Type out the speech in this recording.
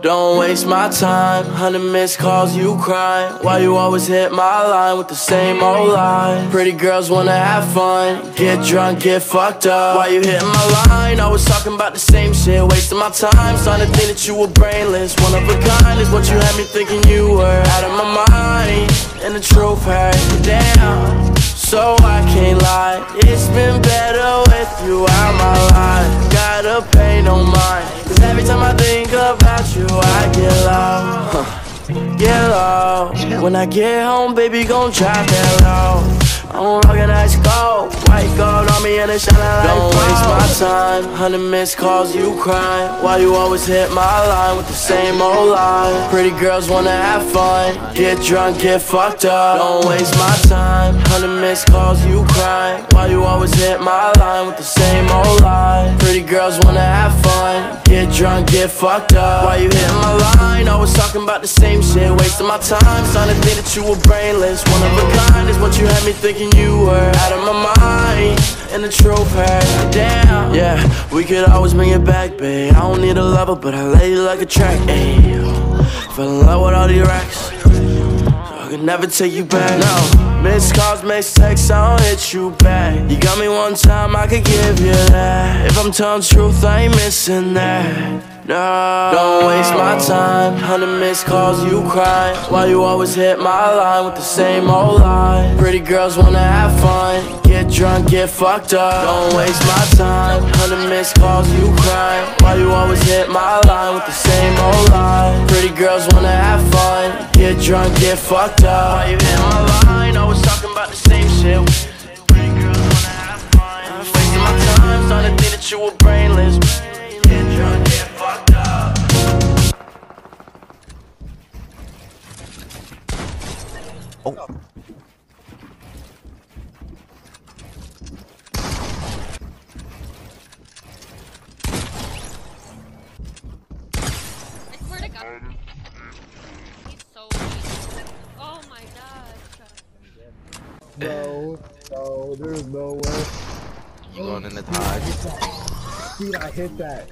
Don't waste my time. Hundred missed calls, you crying. Why you always hit my line with the same old line? Pretty girls wanna have fun, get drunk, get fucked up. Why you hitting my line? Always talking about the same shit, wasting my time. Starting to think that you were brainless. One of a kind is what you had me thinking you were. Out of my mind, and the truth hurt. Damn. So I can't lie, it's been better with you out my life. Gotta pay no mind, cause every time I think about you, I get low. Get low. When I get home, baby, gon' drop that low. I'm rockin' ice gold, white gold on me and it shining like Don't waste my time, hundred missed calls, you crying. Why you always hit my line with the same old line? Pretty girls wanna have fun, get drunk, get fucked up. Don't waste my time, missed calls, you crying Why you always hit my line with the same old lie? Pretty girls wanna have fun, get drunk, get fucked up. Why you hit my line, always talking about the same shit. Wasting my time, starting to think that you were brainless. One of a kind is what you had me thinking you were. Out of my mind. And the truth hurt, damn. Yeah, we could always bring it back, babe. I don't need a lover, but I lay like a track, ayy. Fell in love with all the racks could never take you back, no Missed calls, missed texts, I don't hit you back You got me one time, I could give you that If I'm telling truth, I ain't missing that no, don't waste my time. Hundred missed calls, you cry. Why you always hit my line with the same old line? Pretty girls wanna have fun, get drunk, get fucked up. Don't waste my time. Hundred missed calls, you cry. Why you always hit my line with the same old lie? Pretty girls wanna have fun, get drunk, get fucked up. Why you hit my line? Always talking about the same shit. Pretty girls wanna have fun. Wasting my time, starting to think that you were brainless. Get drunk, get fucked up. Oh. I swear to God. He's so weak. Oh my god. No, no, there's no way. You going in the tide. Dude, I hit that.